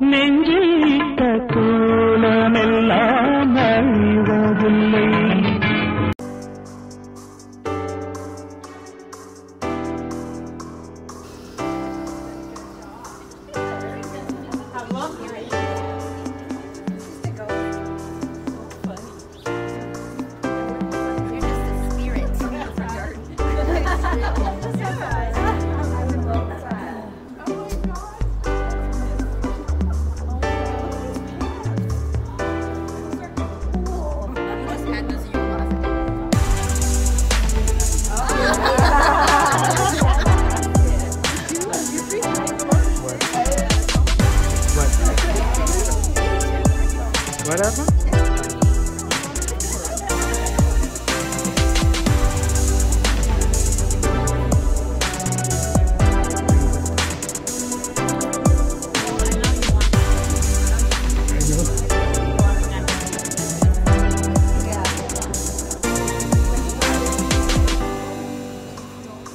நெஞ்சில் இட்ட What happened?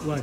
What?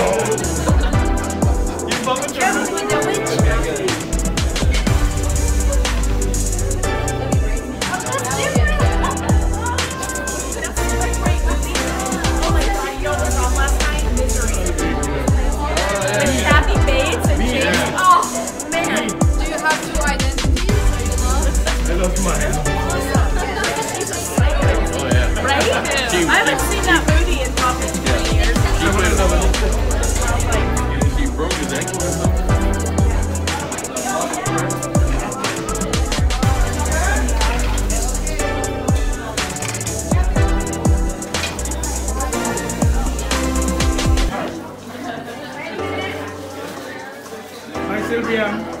Right? I haven't seen that movie in probably three years. He broke his ankle or something. Hi, Sylvia.